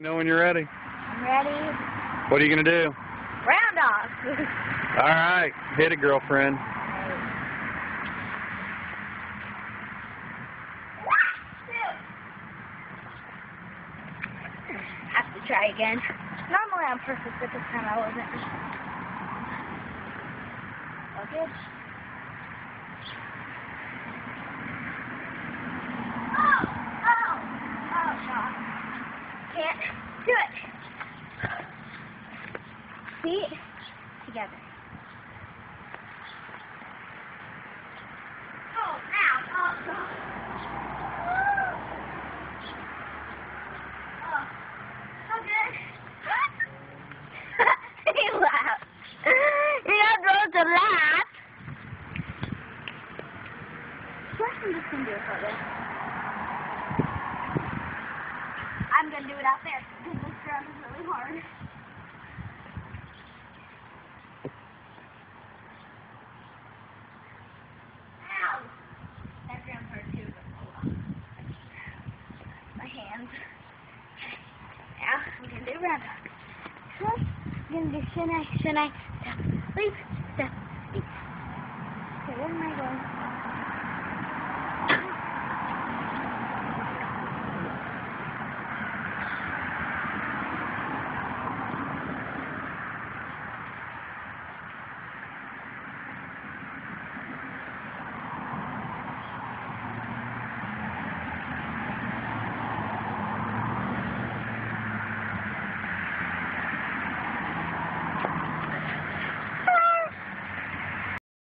Know when you're ready. I'm ready. What are you going to do? Round off. All right. Hit it, girlfriend. Have to try again. Normally I'm perfect, but this time I wasn't. All good. Oh, oh, oh, God. Can't do it. Feet together. Oh, oh, supposed to laugh. Do. I'm gonna do it out there because this ground is really hard. Ow! That ground's hard too, but hold on. Hands. Now I'm gonna do up. First, I'm gonna do shin I, shin I, leap,